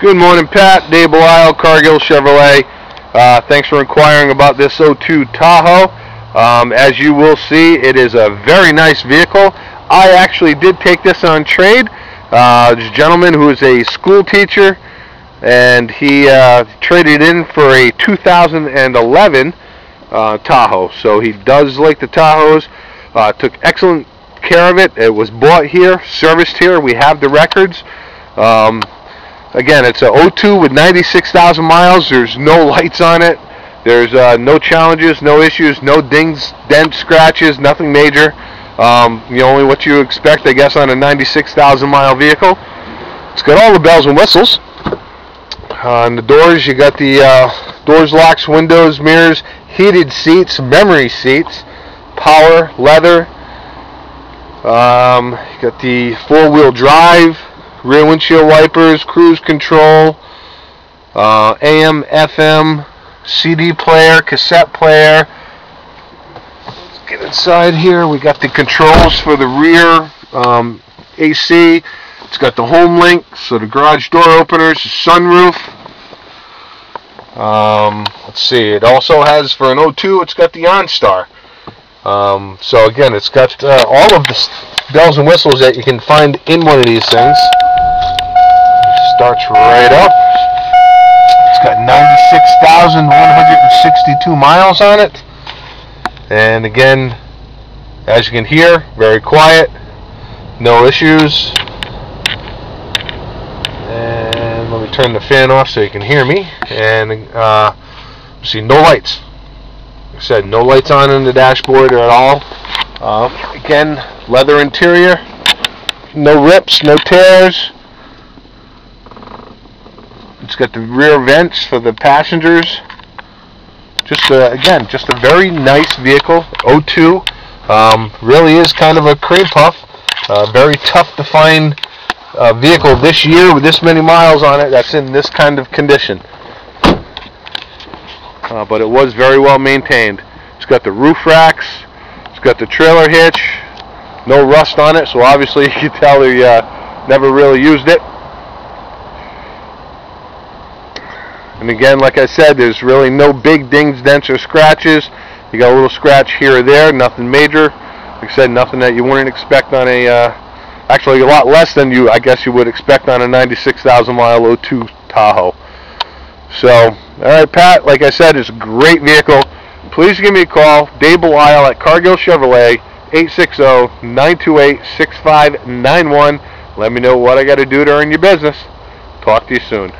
Good morning, Pat. Dave Belisle, Cargill Chevrolet. Uh, thanks for inquiring about this 02 Tahoe. Um, as you will see, it is a very nice vehicle. I actually did take this on trade. Uh, this gentleman who is a school teacher, and he uh, traded in for a 2011 uh, Tahoe. So he does like the Tahoes. Uh, took excellent care of it. It was bought here, serviced here. We have the records. Um, again, it's a 02 with 96,000 miles. There's no lights on it. There's uh, no challenges, no issues, no dings, dents, scratches, nothing major. Um, you only what you expect, I guess, on a 96,000 mile vehicle. It's got all the bells and whistles. Uh, on the doors, you got the uh, doors, locks, windows, mirrors, heated seats, memory seats, power, leather. Um, you got the four-wheel drive, rear windshield wipers, cruise control, uh, AM, FM, CD player, cassette player. Let's get inside here. We got the controls for the rear um, AC. It's got the home link, so the garage door openers, the sunroof. Um, let's see. It also has for an O2. It's got the OnStar. Um, so again, it's got uh, all of the bells and whistles that you can find in one of these things. Starts right up. It's got 96,162 miles on it. And again, as you can hear, very quiet, no issues. And let me turn the fan off so you can hear me. And uh, see, no lights. Like I said, no lights on in the dashboard at all. Uh, again, leather interior, no rips, no tears. It's got the rear vents for the passengers. Just uh, again, just a very nice vehicle. O2 um, really is kind of a cream puff. Uh, very tough to find a vehicle this year with this many miles on it that's in this kind of condition. Uh, but it was very well maintained. It's got the roof racks. It's got the trailer hitch. No rust on it, so obviously you can tell they uh, never really used it. And again, like I said, there's really no big dings, dents, or scratches. You got a little scratch here or there, nothing major. Like I said, nothing that you wouldn't expect on a, uh, actually a lot less than you, I guess you would expect on a 96,000 mile 02 Tahoe. So, all right, Pat, like I said, it's a great vehicle. Please give me a call, Dave Belisle at Cargill Chevrolet, 860-928-6591. Let me know what I got to do to earn your business. Talk to you soon.